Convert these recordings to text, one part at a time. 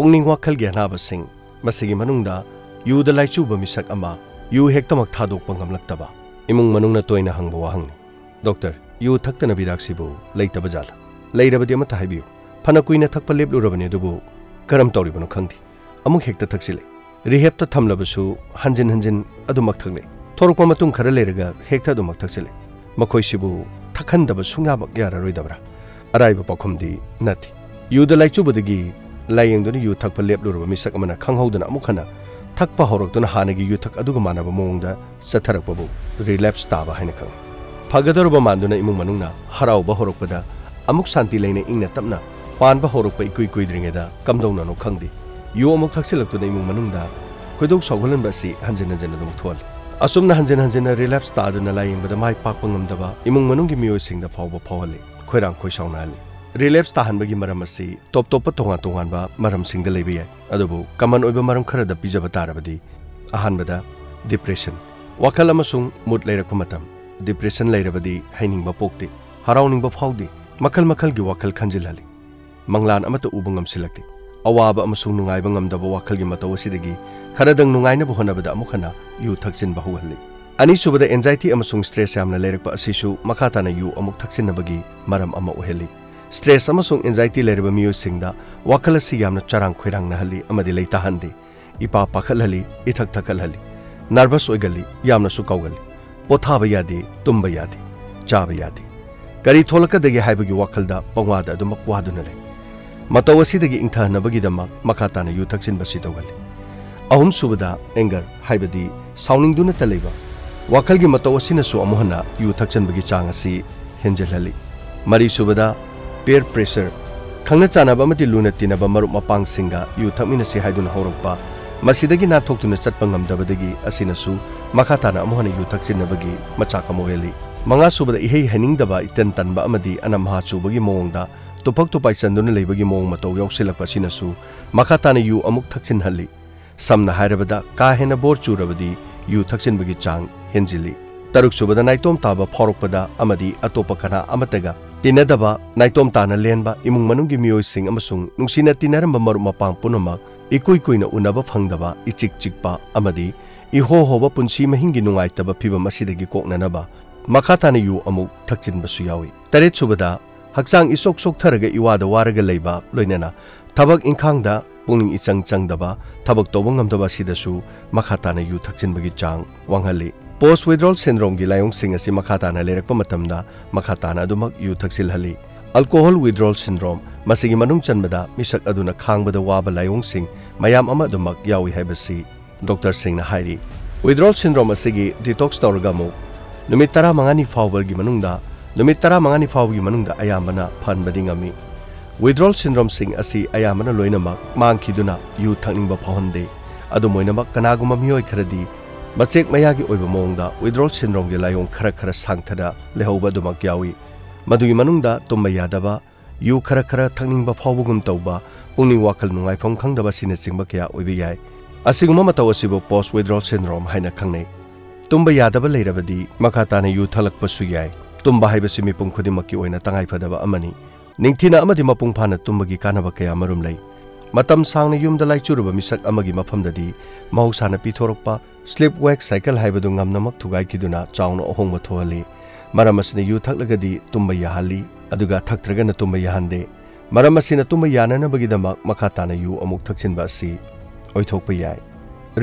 ꯄꯨꯛꯅꯤꯡ ꯋꯥꯈꯜꯒꯤ ꯑꯅꯥꯕꯁꯤꯡ ꯃꯁꯤꯒꯤ ꯃꯅꯨꯡꯗ ꯌꯨꯗ ꯂꯥꯏꯆꯨꯕ ꯃꯤꯁꯛ ꯑꯃ ꯌꯨ ꯍꯦꯛꯇꯃꯛ ꯊꯥꯗꯣꯛꯄ ꯉꯝꯂꯛꯇꯕ ꯏꯃꯨꯡ ꯃꯅꯨꯡꯅ ꯇꯣꯏꯅ ꯍꯪꯕ ꯋꯥꯍꯪꯅꯤ ꯗꯣꯛꯇꯔ ꯌꯨ ꯊꯛꯇꯅ ꯍꯤꯗꯥꯛꯁꯤꯕꯨ ꯂꯩꯇꯕ ꯖꯥꯠꯂ ꯂꯩꯔꯕꯗꯤ ꯑꯃꯠꯇ ꯍꯥꯏꯕꯤꯌꯨ ꯐꯅ ꯀꯨꯏꯅ ꯊꯛꯄ ꯂꯦꯞꯂꯨꯔꯕꯅꯤ ꯑꯗꯨꯕꯨ ꯀꯔꯝ ꯇꯧꯔꯤꯕꯅꯣ ꯈꯪꯗꯦ ꯑꯃꯨꯛ ꯍꯦꯛꯇ ꯊꯛꯆꯤꯜꯂꯦ ꯔꯤꯍꯦꯞꯇ ꯊꯝꯂꯕꯁꯨ ꯍꯟꯖꯤꯟ ꯍꯟꯖꯤꯟ ꯑꯗꯨꯃꯛ ꯊꯛꯂꯦ ꯊꯣꯔꯛꯄ ꯃꯇꯨꯡ ꯈꯔ ꯂꯩꯔꯒ ꯍꯦꯛꯇ ꯑꯗꯨꯃꯛ ꯊꯛꯆꯤꯜꯂꯦ ꯃꯈꯣꯏꯁꯤꯕꯨ ꯊꯛꯍꯟꯗꯕ ꯁꯨꯡꯌꯥꯃꯛ ꯌꯥꯔꯔꯣꯏꯗꯕ꯭ꯔꯥ ꯑꯔꯥꯏꯕ ꯄꯥꯎꯈꯨꯝꯗꯤ ꯅꯠꯇꯦ ꯌꯨꯗ ꯂꯥꯏꯆꯨꯕꯗꯒꯤ ꯂꯥꯏꯌꯦꯡꯗꯨꯅ yu ꯊꯛꯄ ꯂꯦꯞꯂꯨꯔꯕ ꯃꯤꯁꯛ ꯑꯃꯅ ꯈꯪꯍꯧꯗꯅ ꯑꯃꯨꯛ ꯍꯟꯅ ꯊꯛꯄ ꯍꯧꯔꯛꯇꯨꯅ ꯍꯥꯟꯅꯒꯤ yu ꯊꯛ ꯑꯗꯨꯒ ꯃꯥꯟꯅꯕ ꯃꯑꯣꯡꯗ ꯆꯠꯊꯔꯛꯄꯕꯨ ꯔꯤꯂꯦꯞꯁ ꯇꯥꯕ ꯍꯥꯏꯅ ꯈꯪꯏ ꯐꯒꯗꯧꯔꯕ ꯃꯥꯟꯗꯨꯅ ꯏꯃꯨꯡ ꯃꯅꯨꯡꯅ ꯍꯔꯥꯎꯕ ꯍꯧꯔꯛꯄꯗ ꯑꯃꯨꯛ ꯁꯥꯟꯇꯤ ꯂꯩꯅ ꯏꯪꯅ ꯇꯞꯅ ꯄꯥꯟꯕ ꯍꯧꯔꯛꯄ ꯏꯀꯨꯏ ꯀꯨꯏꯗ꯭ꯔꯤꯉꯩꯗ ꯀꯝꯗꯧꯅꯅꯣ ꯈꯪꯗꯦ yu ꯑꯃꯨꯛ ꯊꯛꯆꯤꯜꯂꯛꯇꯨꯅ ꯏꯃꯨꯡ ꯃꯅꯨꯡꯗ ꯈꯣꯏꯗꯧ ꯁꯥꯎꯒꯠꯍꯟꯕ ꯑꯁꯤ ꯍꯟꯖꯤꯟ ꯍꯟꯖꯤꯟ ꯑꯗꯨꯝ ꯊꯣꯛꯍꯜꯂꯤ ꯑꯁꯨꯝꯅ ꯍꯟꯖꯤꯟ ꯍꯟꯖꯤꯟꯅ ꯔꯤꯂꯦꯞꯁ ꯇꯥꯗꯨꯅ ꯂꯥꯌꯦꯡꯕꯗ ꯃꯥꯏ ꯄꯥꯛꯄ ꯉꯝꯗꯕ ꯏꯃꯨꯡ ꯃꯅꯨꯡꯒꯤ ꯃꯤꯑꯣꯏꯁꯤꯡꯗ ꯐꯥꯎꯕ ꯐꯥꯎꯍꯜꯂꯤ ꯈꯣꯏꯔꯥꯡ ꯈꯣꯏꯁꯥꯎꯅꯍꯜꯂꯤ ꯔꯤꯂꯦꯞꯁ ꯇꯥꯍꯟꯕꯒꯤ ꯃꯔꯝ ꯑꯁꯤ ꯇꯣꯞ ꯇꯣꯞꯄ ꯇꯣꯉꯥꯟ ꯇꯣꯉꯥꯟꯕ ꯃꯔꯝꯁꯤꯡꯗ ꯂꯩꯕ ꯌꯥꯏ ꯑꯗꯨꯕꯨ ꯀꯃꯟ ꯑꯣꯏꯕ ꯃꯔꯝ ꯈꯔꯗ ꯄꯤꯖꯕ ꯇꯥꯔꯕꯗꯤ ꯑꯍꯥꯟꯕꯗ ꯗꯤꯄ꯭ꯔꯦꯁꯟ ꯋꯥꯈꯜ ꯑꯃꯁꯨꯡ ꯃꯨꯠ ꯂꯩꯔꯛꯄ ꯃꯇꯝ ꯗꯤꯄ꯭ꯔꯦꯁꯟ ꯂꯩꯔꯕꯗꯤ ꯍꯩꯅꯤꯡꯕ ꯄꯣꯛꯇꯦ ꯍꯔꯥꯎꯅꯤꯡꯕ ꯐꯥꯎꯗꯦ ꯃꯈꯜ ꯃꯈꯜꯒꯤ ꯋꯥꯈꯜ ꯈꯟꯖꯤꯜꯍꯜꯂꯤ ꯃꯪꯂꯥꯟ ꯑꯃꯠꯇ ꯎꯕ ꯉꯝꯁꯤꯜꯂꯛꯇꯦ ꯑꯋꯥꯕ ꯑꯃꯁꯨꯡ ꯅꯨꯡꯉꯥꯏꯕ ꯉꯝꯗꯕ ꯋꯥꯈꯜꯒꯤ ꯃꯇꯧ ꯑꯁꯤꯗꯒꯤ ꯈꯔꯗꯪ ꯅꯨꯡꯉꯥꯏꯅꯕ ꯍꯣꯠꯅꯕꯗ ꯑꯃꯨꯛ ꯍꯟꯅ ꯌꯨ ꯊꯛꯆꯤꯟꯕ ꯍꯧꯍꯜꯂꯤ ꯑꯅꯤꯁꯨꯕꯗ ꯑꯦꯟꯖꯥꯏꯇꯤ ꯑꯃꯁꯨꯡ ꯁ꯭ꯇ꯭ꯔꯦꯁ ꯌꯥꯝꯅ ꯂꯩꯔꯛꯄ ꯑꯁꯤꯁꯨ ꯃꯈꯥ ꯇꯥꯅ ꯌꯨ ꯑꯃꯨꯛ ꯊꯛꯆꯤꯟꯅꯕꯒꯤ ꯃꯔꯝ ꯑꯃ ꯑꯣꯏꯍꯜꯂꯤ ꯁ꯭ꯇ꯭ꯔꯦꯁ ꯑꯃꯁꯨꯡ ꯑꯦꯟꯖꯥꯏꯇꯤ ꯂꯩꯔꯕ ꯃꯤꯑꯣꯏꯁꯤꯡꯗ ꯋꯥꯈꯜ ꯑꯁꯤ ꯌꯥꯝꯅ ꯆꯔꯥꯡ ꯈꯣꯏꯔꯥꯡꯅꯍꯜꯂꯤ ꯑꯃꯗꯤ ꯂꯩꯇꯥꯍꯟꯗꯦ ꯏꯄꯥ ꯄꯥꯈꯠꯍꯜꯂꯤ ꯏꯊꯛ ꯊꯛꯀꯠꯍꯜꯂꯤ ꯅꯔꯚꯁ ꯑꯣꯏꯒꯜꯂꯤ ꯌꯥꯝꯅꯁꯨ ꯀꯥꯎꯒꯜꯂꯤ ꯄꯣꯊꯥꯕ ꯌꯥꯗꯦ ꯇꯨꯝꯕ ꯌꯥꯗꯦ ꯆꯥꯕ ꯌꯥꯗꯦ ꯀꯔꯤ ꯊꯣꯛꯂꯛꯀꯗꯒꯦ ꯍꯥꯏꯕꯒꯤ ꯋꯥꯈꯜꯗ ꯄꯪꯋꯥꯗ ꯑꯗꯨꯃꯛ ꯋꯥꯗꯨꯅ ꯂꯩ ꯃꯇꯧ ꯑꯁꯤꯗꯒꯤ ꯏꯪꯊꯍꯟꯅꯕꯒꯤꯗꯃꯛ ꯃꯈꯥ ꯇꯥꯅ ꯌꯨ ꯊꯛꯆꯤꯟꯕꯁꯤ ꯇꯧꯒꯜꯂꯤ ꯑꯍꯨꯝ ꯁꯨꯕꯗ ꯑꯦꯡꯒꯔ ꯍꯥꯏꯕꯗꯤ ꯁꯥꯎꯅꯤꯡꯗꯨꯅꯇ ꯂꯩꯕ ꯋꯥꯈꯜꯒꯤ ꯃꯇꯧ ꯑꯁꯤꯅꯁꯨ ꯑꯃꯨꯛ ꯍꯟꯅ ꯌꯨ ꯊꯛꯆꯟꯕꯒꯤ ꯆꯥꯡ ꯑꯁꯤ ꯍꯦꯟꯖꯜꯍꯜꯂꯤ ꯃꯔꯤ ꯁꯨꯕꯗ ꯄꯤꯌꯔ ꯄ꯭ꯔꯦꯁꯔ ꯈꯪꯅ ꯆꯥꯟꯅꯕ ꯑꯃꯗꯤ ꯂꯨꯅ ꯇꯤꯟꯅꯕ ꯃꯔꯨꯞ ꯃꯄꯥꯡꯁꯤꯡꯒ ꯌꯨ ꯊꯛꯃꯤꯟꯅꯁꯤ ꯍꯥꯏꯗꯨꯅ ꯍꯧꯔꯛꯄ ꯃꯁꯤꯗꯒꯤ ꯅꯥꯟꯊꯣꯛꯇꯨꯅ ꯆꯠꯄ ꯉꯝꯗꯕꯗꯒꯤ ꯑꯁꯤꯅꯁꯨ ꯃꯈꯥ ꯇꯥꯅ ꯑꯃꯨꯛ ꯍꯟꯅ ꯌꯨ ꯊꯛꯆꯤꯟꯅꯕꯒꯤ ꯃꯆꯥꯛ ꯑꯃ ꯑꯣꯏꯍꯜꯂꯤ ꯃꯉꯥ ꯁꯨꯕꯗ ꯏꯍꯩ ꯍꯩꯅꯤꯡꯗꯕ ꯏꯇꯟ ꯇꯟꯕ ꯑꯃꯗꯤ ꯑꯅꯝꯍꯥ ꯆꯨꯕꯒꯤ ꯃꯑꯣꯡꯗ ꯇꯨꯐꯛ ꯇꯨꯄꯥꯏ ꯆꯟꯗꯨꯅ ꯂꯩꯕꯒꯤ ꯃꯑꯣꯡ ꯃꯇꯧ ꯌꯥꯎꯁꯤꯜꯂꯛꯄ ꯑꯁꯤꯅꯁꯨ ꯃꯈꯥ ꯇꯥꯅ ꯌꯨ ꯑꯃꯨꯛ ꯊꯛꯆꯤꯟꯍꯜꯂꯤ ꯁꯝꯅ ꯍꯥꯏꯔꯕꯗ ꯀꯥ ꯍꯦꯟꯅ ꯕꯣꯔ ꯆꯨꯔꯕꯗꯤ ꯌꯨ ꯊꯛꯆꯤꯟꯕꯒꯤ ꯆꯥꯡ ꯍꯦꯟꯖꯤꯜꯂꯤ ꯇꯔꯨꯛ ꯁꯨꯕꯗ ꯅꯥꯏꯇꯣꯝ ꯇꯥꯕ ꯐꯥꯎꯔꯛꯄꯗ ꯑꯃꯗꯤ ꯑꯇꯣꯞꯄ ꯀꯅꯥ ꯑꯃꯠꯇꯒ ꯇꯤꯟꯅꯗꯕ ꯅꯥꯏꯇꯣꯝ ꯇꯥꯅ ꯂꯦꯟꯕ ꯏꯃꯨꯡ ꯃꯅꯨꯡꯒꯤ ꯃꯤꯑꯣꯏꯁꯤꯡ ꯑꯃꯁꯨꯡ ꯅꯨꯡꯁꯤꯅ ꯇꯤꯟꯅꯔꯝꯕ ꯃꯔꯨꯞ ꯃꯄꯥꯡ ꯄꯨꯝꯅꯃꯛ ꯏꯀꯨꯏ ꯀꯨꯏꯅ ꯎꯅꯕ ꯐꯪꯗꯕ ꯏꯆꯤꯛ ꯆꯤꯛꯄ ꯑꯃꯗꯤ ꯏꯍꯣ ꯍꯣꯕ ꯄꯨꯟꯁꯤ ꯃꯍꯤꯡꯒꯤ ꯅꯨꯡꯉꯥꯏꯇꯕ ꯐꯤꯕꯝ ꯑꯁꯤꯗꯒꯤ ꯀꯣꯛꯅꯅꯕ ꯃꯈꯥ ꯇꯥꯅ ꯌꯨ ꯑꯃꯨꯛ ꯊꯛꯆꯤꯟꯕꯁꯨ ꯌꯥꯎꯏ ꯇꯔꯦꯠ ꯁꯨꯕꯗ ꯍꯛꯆꯥꯡ ꯏꯁꯣꯛ ꯁꯣꯛꯊꯔꯒ ꯏꯋꯥꯗ ꯋꯥꯔꯒ ꯂꯩꯕ ꯂꯣꯏꯅꯅ ꯊꯕꯛ ꯏꯪꯈꯥꯡꯗ ꯄꯨꯛꯅꯤꯡ ꯏꯆꯪ ꯆꯪꯗꯕ ꯊꯕꯛ ꯇꯧꯕ ꯉꯝꯗꯕ ꯑꯁꯤꯗꯁꯨ ꯃꯈꯥ ꯇꯥꯅ ꯌꯨ ꯊꯛꯆꯤꯟꯕꯒꯤ ꯆꯥꯡ ꯋꯥꯡꯍꯜꯂꯤ ꯄꯣꯁ ꯋꯤꯗ꯭ꯔꯣꯜ ꯁꯤꯟꯗ꯭ꯔꯣꯝꯒꯤ ꯂꯥꯏꯑꯣꯡꯁꯤꯡ ꯑꯁꯤ ꯃꯈꯥ ꯇꯥꯅ ꯂꯩꯔꯛꯄ ꯃꯇꯝꯗ ꯃꯈꯥ ꯇꯥꯅ ꯑꯗꯨꯃꯛ ꯌꯨ ꯊꯛꯆꯤꯜꯍꯜꯂꯤ ꯑꯜꯀꯣꯍꯣꯜ ꯋꯤꯗ꯭ꯔꯣꯜ ꯁꯤꯟꯗ꯭ꯔꯣꯝ ꯃꯁꯤꯒꯤ ꯃꯅꯨꯡ ꯆꯟꯕꯗ ꯃꯤꯁꯛ ꯑꯗꯨꯅ ꯈꯥꯡꯕꯗ ꯋꯥꯕ ꯂꯥꯏꯑꯣꯡꯁꯤꯡ ꯃꯌꯥꯝ ꯑꯃ ꯑꯗꯨꯃꯛ ꯌꯥꯎꯏ ꯍꯥꯏꯕꯁꯤ ꯗꯣꯛꯇꯔꯁꯤꯡꯅ ꯍꯥꯏꯔꯤ ꯋꯤꯗ꯭ꯔꯣꯜ ꯁꯤꯟꯗ꯭ꯔꯣꯝ ꯑꯁꯤꯒꯤ ꯗꯤꯇꯣꯛꯁ ꯇꯧꯔꯒ ꯑꯃꯨꯛ ꯅꯨꯃꯤꯠ ꯇꯔꯥ ꯃꯉꯥꯅꯤ ꯐꯥꯎꯕꯒꯤ ꯃꯅꯨꯡꯗ ꯅꯨꯃꯤꯠ ꯇꯔꯥ ꯃꯉꯥꯅꯤ ꯐꯥꯎꯕꯒꯤ ꯃꯅꯨꯡꯗ ꯑꯌꯥꯝꯕꯅ ꯐꯍꯟꯕꯗꯤ ꯉꯝꯃꯤ ꯋꯤꯗ꯭ꯔꯣꯜ ꯁꯤꯟꯗ꯭ꯔꯣꯝꯁꯤꯡ ꯑꯁꯤ ꯑꯌꯥꯝꯕꯅ ꯂꯣꯏꯅꯃꯛ ꯃꯥꯡꯈꯤꯗꯨꯅ ꯌꯨ ꯊꯛꯅꯤꯡꯕ ꯐꯥꯎꯍꯟꯗꯦ ꯑꯗꯨꯝ ꯑꯣꯏꯅꯃꯛ ꯀꯅꯥꯒꯨꯝꯕ ꯃꯤꯑꯣꯏ ꯈꯔꯗꯤ ꯃꯆꯦꯛ ꯃꯌꯥꯒꯤ ꯑꯣꯏꯕ ꯃꯑꯣꯡꯗ ꯋꯤꯗ꯭ꯔꯣꯜ ꯁꯤꯟꯗ꯭ꯔꯣꯝꯒꯤ ꯂꯥꯏꯑꯣꯡ ꯈꯔ ꯈꯔ ꯁꯥꯡꯊꯅ ꯂꯩꯍꯧꯕ ꯑꯗꯨꯃꯛ ꯌꯥꯎꯏ ꯃꯗꯨꯒꯤ ꯃꯅꯨꯡꯗ ꯇꯨꯝꯕ ꯌꯥꯗꯕ ꯌꯨ ꯈꯔ ꯈꯔ ꯊꯛꯅꯤꯡꯕ ꯐꯥꯎꯕꯒꯨꯝ ꯇꯧꯕ ꯄꯨꯛꯅꯤꯡ ꯋꯥꯈꯜ ꯅꯨꯡꯉꯥꯏꯐꯝ ꯈꯪꯗꯕ ꯑꯁꯤꯅꯆꯤꯡꯕ ꯀꯌꯥ ꯑꯣꯏꯕ ꯌꯥꯏ ꯑꯁꯤꯒꯨꯝꯕ ꯃꯇꯧ ꯑꯁꯤꯕꯨ ꯄꯣꯁ ꯋꯤꯗ꯭ꯔꯣꯜ ꯁꯤꯟꯗ꯭ꯔꯣꯝ ꯍꯥꯏꯅ ꯈꯪꯅꯩ ꯇꯨꯝꯕ ꯌꯥꯗꯕ ꯂꯩꯔꯕꯗꯤ ꯃꯈꯥ ꯇꯥꯅ ꯌꯨ ꯊꯛꯂꯛꯄꯁꯨ ꯌꯥꯏ ꯇꯨꯝꯕ ꯍꯥꯏꯕꯁꯤ ꯃꯤꯄꯨꯝ ꯈꯨꯗꯤꯡꯃꯛꯀꯤ ꯑꯣꯏꯅ ꯇꯉꯥꯏꯐꯗꯕ ꯑꯃꯅꯤ ꯅꯤꯡꯊꯤꯅ ꯑꯃꯗꯤ ꯃꯄꯨꯡ ꯐꯥꯅ ꯇꯨꯝꯕꯒꯤ ꯀꯥꯟꯅꯕ ꯀꯌꯥ ꯃꯔꯨꯝ ꯂꯩ ꯃꯇꯝ ꯁꯥꯡꯅ ꯌꯨꯝꯗ ꯂꯥꯏꯆꯨꯔꯕ ꯃꯤꯁꯛ ꯑꯃꯒꯤ ꯃꯐꯝꯗꯗꯤ ꯃꯍꯧꯁꯥꯅ ꯄꯤꯊꯣꯔꯛꯄ ꯁ꯭ꯂꯤꯞ ꯋꯦꯛ ꯁꯥꯏꯀꯜ ꯍꯥꯏꯕꯗꯨ ꯉꯝꯅꯃꯛ ꯊꯨꯒꯥꯏꯈꯤꯗꯨꯅ ꯆꯥꯎꯅ ꯑꯍꯣꯡꯕ ꯊꯣꯛꯍꯜꯂꯤ ꯃꯔꯝ ꯑꯁꯤꯅ ꯌꯨ ꯊꯛꯂꯒꯗꯤ ꯇꯨꯝꯕ ꯌꯥꯍꯜꯂꯤ ꯑꯗꯨꯒ ꯊꯛꯇ꯭ꯔꯒꯅ ꯇꯨꯝꯕ ꯌꯥꯍꯟꯗꯦ ꯃꯔꯝ ꯑꯁꯤꯅ ꯇꯨꯝꯕ ꯌꯥꯅꯅꯕꯒꯤꯗꯃꯛ ꯃꯈꯥ ꯇꯥꯅ ꯌꯨ ꯑꯃꯨꯛ ꯊꯛꯆꯤꯟꯕ ꯑꯁꯤ ꯑꯣꯏꯊꯣꯛꯄ ꯌꯥꯏ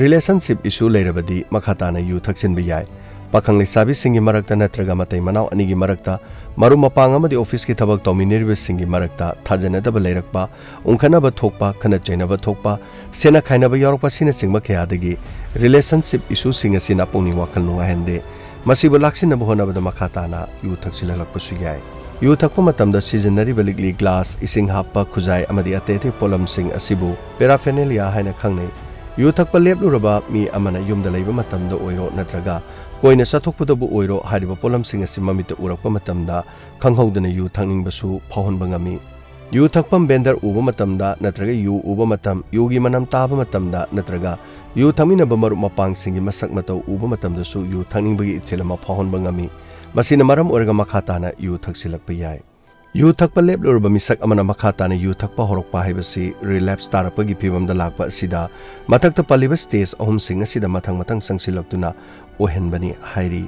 ꯔꯤꯂꯦꯁꯟꯁꯤꯞ ꯏꯁꯨ ꯂꯩꯔꯕꯗꯤ ꯃꯈꯥ ꯇꯥꯅ ꯌꯨ ꯊꯛꯆꯤꯟꯕ ꯌꯥꯏ ꯄꯥꯈꯪ ꯂꯩꯁꯥꯕꯤꯁꯤꯡꯒꯤ ꯃꯔꯛꯇ ꯅꯠꯇ꯭ꯔꯒ ꯃꯇꯩ ꯃꯅꯥꯎ ꯑꯅꯤꯒꯤ ꯃꯔꯛꯇ ꯃꯔꯨꯞ ꯃꯄꯥꯡ ꯑꯃꯗꯤ ꯑꯣꯐꯤꯁꯀꯤ ꯊꯕꯛ ꯇꯧꯃꯤꯟꯅꯔꯤꯕꯁꯤꯡꯒꯤ ꯃꯔꯛꯇ ꯊꯥꯖꯅꯗꯕ ꯂꯩꯔꯛꯄ ꯎꯪꯈꯠꯅꯕ ꯊꯣꯛꯄ ꯈꯟꯅ ꯆꯩꯅꯕ ꯊꯣꯛꯄ ꯁꯦꯟꯅ ꯈꯥꯏꯅꯕ ꯌꯥꯎꯔꯛꯄ ꯑꯁꯤꯅꯆꯤꯡꯕ ꯀꯌꯥꯗꯒꯤ ꯔꯤꯂꯦꯁꯟꯁꯤꯞ ꯏꯁꯨꯁꯤꯡ ꯑꯁꯤꯅ ꯄꯨꯛꯅꯤꯡ ꯋꯥꯈꯜ ꯅꯨꯡꯉꯥꯏꯍꯟꯗꯦ ꯃꯁꯤꯕꯨ ꯂꯥꯛꯁꯤꯟꯅꯕ ꯍꯣꯠꯅꯕꯗ ꯃꯈꯥ ꯇꯥꯅ ꯌꯨ ꯊꯛꯆꯤꯜꯍꯜꯂꯛꯄꯁꯨ ꯌꯥꯏ ꯌꯨ ꯊꯛꯄ ꯃꯇꯝꯗ ꯁꯤꯖꯤꯟꯅꯔꯤꯕ ꯂꯤꯛꯂꯤ ꯒ꯭ꯂꯥꯁ ꯏꯁꯤꯡ ꯍꯥꯞꯄ ꯈꯨꯖꯥꯏ ꯑꯃꯗꯤ ꯑꯇꯩ ꯑꯇꯩ ꯄꯣꯠꯂꯝꯁꯤꯡ ꯑꯁꯤꯕꯨ ꯄꯦꯔꯥꯐꯦꯅꯦꯂꯤꯌꯥ ꯍꯥꯏꯅ ꯈꯪꯅꯩ ꯌꯨ ꯊꯛꯄ ꯂꯦꯞꯂꯨꯔꯕ ꯃꯤ ꯑꯃꯅ ꯌꯨꯝꯗ ꯂꯩꯕ ꯃꯇꯝꯗ ꯑꯣꯏꯔꯣ ꯅꯠꯇ꯭ꯔꯒ ꯀꯣꯏꯅ ꯆꯠꯊꯣꯛꯄꯗꯕꯨ ꯑꯣꯏꯔꯣ ꯍꯥꯏꯔꯤꯕ ꯄꯣꯠꯂꯝꯁꯤꯡ ꯑꯁꯤ ꯃꯃꯤꯠꯇ ꯎꯔꯛꯄ ꯃꯇꯝꯗ ꯈꯪꯍꯧꯗꯅ ꯌꯨ ꯊꯛꯅꯤꯡꯕꯁꯨ ꯐꯥꯎꯍꯟꯕ ꯉꯝꯃꯤ ꯌꯨ ꯊꯛꯐꯝ ꯕꯦꯟꯗꯔ ꯎꯕ ꯃꯇꯝꯗ ꯅꯠꯇ꯭ꯔꯒ ꯌꯨ ꯎꯕ ꯃꯇꯝ ꯌꯨꯒꯤ ꯃꯅꯝ ꯇꯥꯕ ꯃꯇꯝꯗ ꯅꯠꯇ꯭ꯔꯒ ꯌꯨ ꯊꯛꯃꯤꯟꯅꯕ ꯃꯔꯨꯞ ꯃꯄꯥꯡꯁꯤꯡꯒꯤ ꯃꯁꯛ ꯃꯇꯧ ꯎꯕ ꯃꯇꯝꯗꯁꯨ ꯌꯨ ꯊꯛꯅꯤꯡꯕꯒꯤ ꯏꯊꯤꯜ ꯑꯃ ꯐꯥꯎꯍꯟꯕ ꯉꯝꯃꯤ ꯃꯁꯤꯅ ꯃꯔꯝ ꯑꯣꯏꯔꯒ ꯃꯈꯥ ꯇꯥꯅ ꯌꯨ ꯊꯛꯆꯤꯜꯂꯛꯄ ꯌꯥꯏ ꯌꯨ ꯊꯛꯄ ꯂꯦꯞꯂꯨꯔꯕ ꯃꯤꯁꯛ ꯑꯃꯅ ꯃꯈꯥ ꯇꯥꯅ ꯌꯨ ꯊꯛꯄ ꯍꯧꯔꯛꯄ ꯍꯥꯏꯕꯁꯤ ꯔꯤꯂꯦꯞꯁ ꯇꯥꯔꯛꯄꯒꯤ ꯐꯤꯚꯝꯗ ꯂꯥꯛꯄ ꯑꯁꯤꯗ ꯃꯊꯛꯇ ꯄꯜꯂꯤꯕ ꯁ꯭ꯇꯦꯖ ꯑꯍꯨꯝꯁꯤꯡ ꯑꯁꯤꯗ ꯃꯊꯪ ꯃꯊꯪ ꯆꯪꯁꯤꯜꯂꯛꯇꯨꯅ ꯑꯣꯏꯍꯟꯕꯅꯤ ꯍꯥꯏꯔꯤ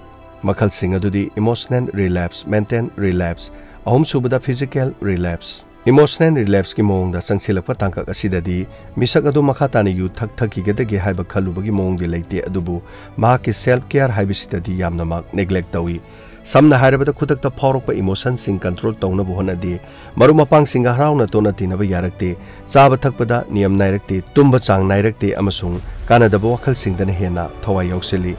ꯃꯈꯜꯁꯤꯡ ꯑꯗꯨꯗꯤ ꯏꯃꯣꯁꯅꯦꯜ ꯔꯤꯂꯦꯞꯁ ꯃꯦꯟꯇꯦꯜ ꯔꯤꯂꯦꯞꯁ ꯑꯍꯨꯝꯁꯨꯕꯗ ꯐꯤꯖꯤꯀꯦꯜ ꯔꯤꯂꯦꯞꯁ ꯏꯃꯣꯁꯅꯦꯜ ꯔꯤꯂꯦꯞꯁꯀꯤ ꯃꯑꯣꯡꯗ ꯆꯪꯁꯤꯜꯂꯛꯄ ꯇꯥꯡꯀꯛ ꯑꯁꯤꯗꯗꯤ ꯃꯤꯁꯛ ꯑꯗꯨ ꯃꯈꯥ ꯇꯥꯅ ꯌꯨ ꯊꯛ ꯊꯛꯈꯤꯒꯗꯒꯦ ꯍꯥꯏꯕ ꯈꯜꯂꯨꯕꯒꯤ ꯃꯑꯣꯡꯗꯤ ꯂꯩꯇꯦ ꯑꯗꯨꯕꯨ ꯃꯍꯥꯛꯀꯤ ꯁꯦꯜꯐ ꯀꯦꯌꯔ ꯍꯥꯏꯕꯁꯤꯗꯗꯤ ꯌꯥꯝꯅꯃꯛ ꯅꯦꯒ꯭ꯂꯦꯛ ꯇꯧꯏ ꯁꯝꯅ ꯍꯥꯏꯔꯕꯗ ꯈꯨꯗꯛꯇ ꯐꯥꯎꯔꯛꯄ ꯏꯃꯣꯁꯟꯁꯤꯡ ꯀꯟꯇ꯭ꯔꯣꯜ ꯇꯧꯅꯕ ꯍꯣꯠꯅꯗꯦ ꯃꯔꯨꯞ ꯃꯄꯥꯡꯁꯤꯡꯒ ꯍꯔꯥꯎꯅ ꯇꯣꯠꯅ ꯇꯤꯟꯅꯕ ꯌꯥꯔꯛꯇꯦ ꯆꯥꯕ ꯊꯛꯄꯗ ꯅꯤꯌꯝ ꯅꯥꯏꯔꯛꯇꯦ ꯇꯨꯝꯕ ꯆꯥꯡ ꯅꯥꯏꯔꯛꯇꯦ ꯑꯃꯁꯨꯡ ꯀꯥꯟꯅꯗꯕ ꯋꯥꯈꯜꯁꯤꯡꯗꯅ ꯍꯦꯟꯅ ꯊꯋꯥꯏ ꯌꯥꯎꯁꯤꯜꯂꯤ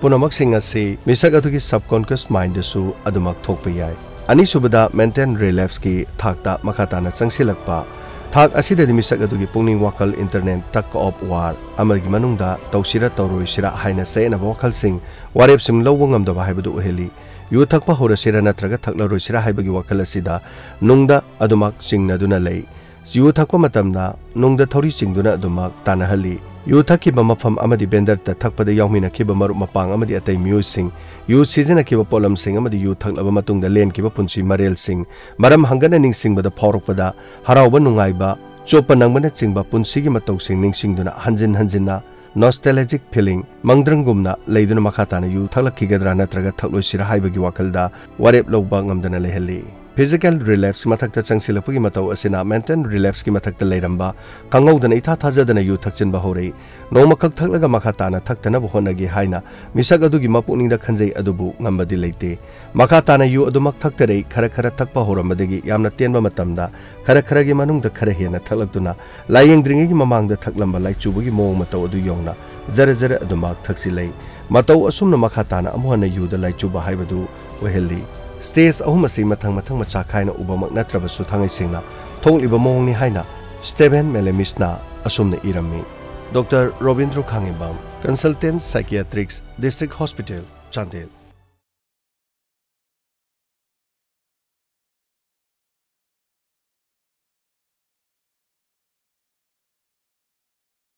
ꯄꯨꯝꯅꯃꯛꯁꯤꯡ ꯑꯁꯤ ꯃꯤꯁꯛ ꯑꯗꯨꯒꯤ ꯁꯕꯀꯣꯟꯁꯤꯌꯁ ꯃꯥꯏꯟꯗꯁꯨ ꯑꯗꯨꯃꯛ ꯊꯣꯛꯄ ꯌꯥꯏ ꯑꯅꯤꯁꯨꯕꯗ ꯃꯦꯟꯇꯦꯟ ꯔꯤꯂꯦꯞꯁꯀꯤ ꯊꯥꯛꯇ ꯃꯈꯥ ꯇꯥꯅ ꯆꯪꯁꯤꯜꯂꯛꯄ ꯊꯥꯛ ꯑꯁꯤꯗꯗꯤ ꯃꯤꯁꯛ ꯑꯗꯨꯒꯤ ꯄꯨꯛꯅꯤꯡ ꯋꯥꯈꯜ ꯏꯟꯇꯔꯅꯦꯠ ꯇꯛ ꯑꯣꯐ ꯋꯥꯔ ꯑꯃꯒꯤ ꯃꯅꯨꯡꯗ ꯇꯧꯁꯤꯔ ꯇꯧꯔꯣꯏꯁꯤꯔ ꯍꯥꯏꯅ ꯆꯌꯦꯠꯅꯕ ꯋꯥꯈꯜꯁꯤꯡ ꯋꯥꯔꯦꯞꯁꯤꯡ ꯂꯧꯕ ꯉꯝꯗꯕ ꯍꯥꯏꯕꯗꯨ ꯑꯣꯏꯍꯜꯂꯤ matamna nungda thori chingduna adumak tanahali yu thakkiba mafam amadi bender ta thakpada yaumina kiba maru mapang amadi atai miu sing yu season kiba polam sing amadi yu thaklaba matungda len kiba punchi marel sing maram hangana ning sing bada phawrokpada chingba punsigi matau sing ning singduna hanjin hanjinna nostalgic feeling mangdrangumna leiduna itha thajadana yu thakchin ba hore noma khak thaklaga makhatana thaktana bu honagi haina misak adugi mapukning da khanjai adubu ngambadi leite makhatana yu adumak thaktare khara khara thakpa horamadagi yamna tenba matamda khara khara gi manung da khara hena thaklaktuna layeng dringi gi mamang da thaklamba lai chubugi mong matau adu yongna zara zara adumak thaksilai matau asumna makhatana amuhana yu da lai chuba haibadu wehelli stage ꯑꯍꯨꯝ ꯑꯁꯤ ꯃꯊꯪ ꯃꯊꯪ ꯃꯆꯥ ꯈꯥꯏꯅ ꯎꯕꯃꯛ ꯅꯠꯇ꯭ꯔꯕꯁꯨ ꯊꯥꯡꯉꯩꯁꯦꯡꯅ ꯊꯣꯛꯂꯤꯕ ꯃꯑꯣꯡꯅꯤ ꯍꯥꯏꯅ Steven ꯃꯦꯂꯦꯃꯤꯁꯅ ꯑꯁꯨꯝꯅ ꯏꯔꯝꯃꯤ doctor Robindro ꯈꯥꯡꯉꯦꯝꯕꯝ ꯀꯟꯁꯜꯇꯦꯟꯠ ꯁꯥꯏꯀꯤꯌꯥꯇ꯭ꯔꯤꯛꯁ district hospital Chandel